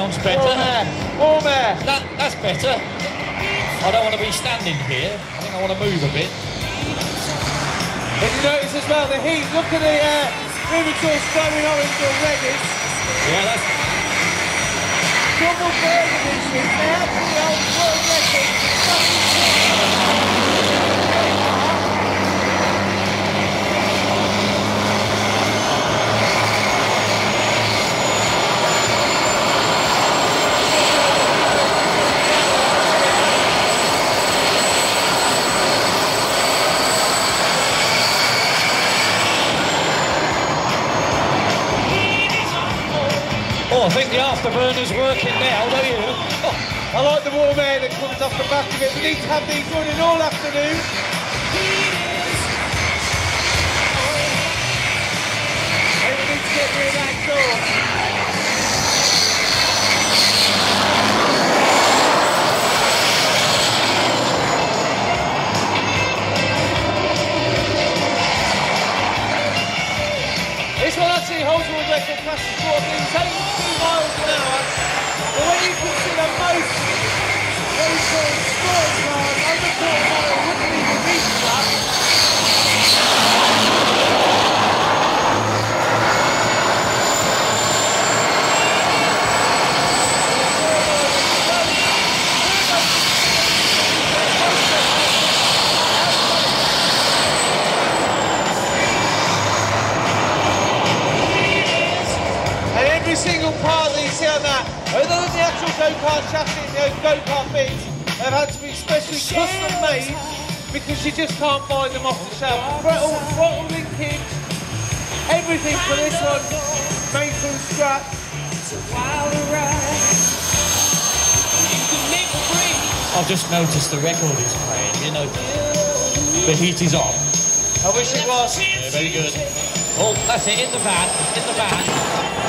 Sounds better. Warm air. Warm air. That, that's better. I don't want to be standing here. I think I want to move a bit. If you notice as well, the heat, look at the uh, Rivato's glowing orange already. Yeah, that's Double burger this week. They have the old world record. Oh, I think the afterburner's working now, don't you? Oh, I like the warm air that comes off the back of it. We need to have these running all afternoon. Holds world record class of 14, 72 miles go-kart chassis those go-kart bits, have had to be specially custom made because you just can't buy them off the shelf. Throttle, throttle linkage, everything for this one made from scratch. I've just noticed the record is playing, you know. The heat is on. I wish it was. Yeah, very good. Oh, that's it, in the van, in the van.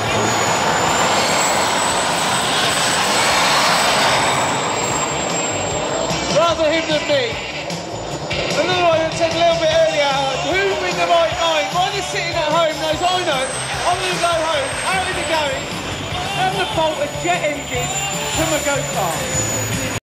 Rather him than me. Another one that said a little bit earlier, who's in the right mind? Mine is sitting at home knows I know. I'm going to go home. How is it going? Going to bolt a jet engine to my go-kart.